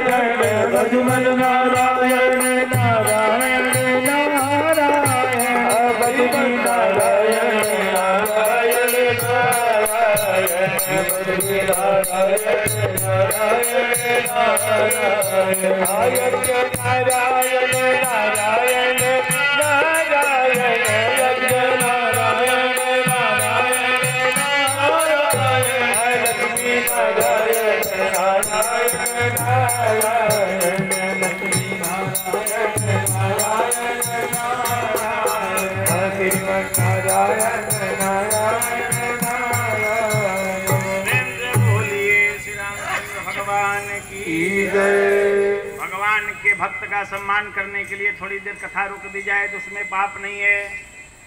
नारायण भजमन नारायण नारायण नारायण भजमन नारायण नारायण नारायण नारायण नारायण नारायण नारायण भक्त का सम्मान करने के लिए थोड़ी देर कथा रोक दी जाए तो उसमें पाप नहीं है।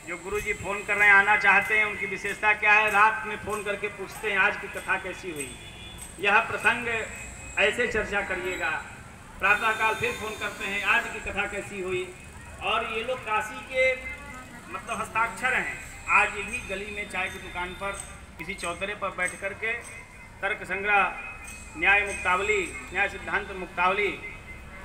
जो गुरु जी फ़ोन कर रहे हैं, आना चाहते हैं, उनकी विशेषता क्या है? रात में फ़ोन करके पूछते हैं, आज की कथा कैसी हुई? यह प्रसंग ऐसे चर्चा करिएगा। प्रातःकाल फिर फ़ोन करते हैं। आज की कथा कैसी हुई? और ये लोग काशी के मतलब हस्ताक्षर हैं। आज ये भी गली में चाय की दुकान पर किसी चौतरे पर बैठ करके तर्क संग्रह, न्याय मुक्तावली, न्याय सिद्धांत मुक्तावली,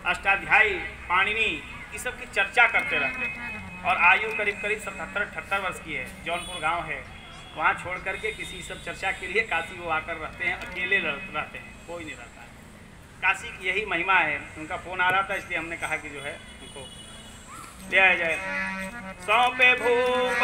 अष्टाध्यायी, पाणिनि ये सब की चर्चा करते रहते हैं। और आयु करीब करीब सतहत्तर, अठहत्तर वर्ष की है। जौनपुर गाँव है। वहाँ छोड़ करके किसी सब चर्चा के लिए काशी वो आकर रहते हैं, अकेले रहते हैं, कोई नहीं रहता। है काशी की यही महिमा है, उनका फ़ोन आ रहा था, इसलिए हमने कहा कि जो है उनको ले आया जाए। सौंपे भूप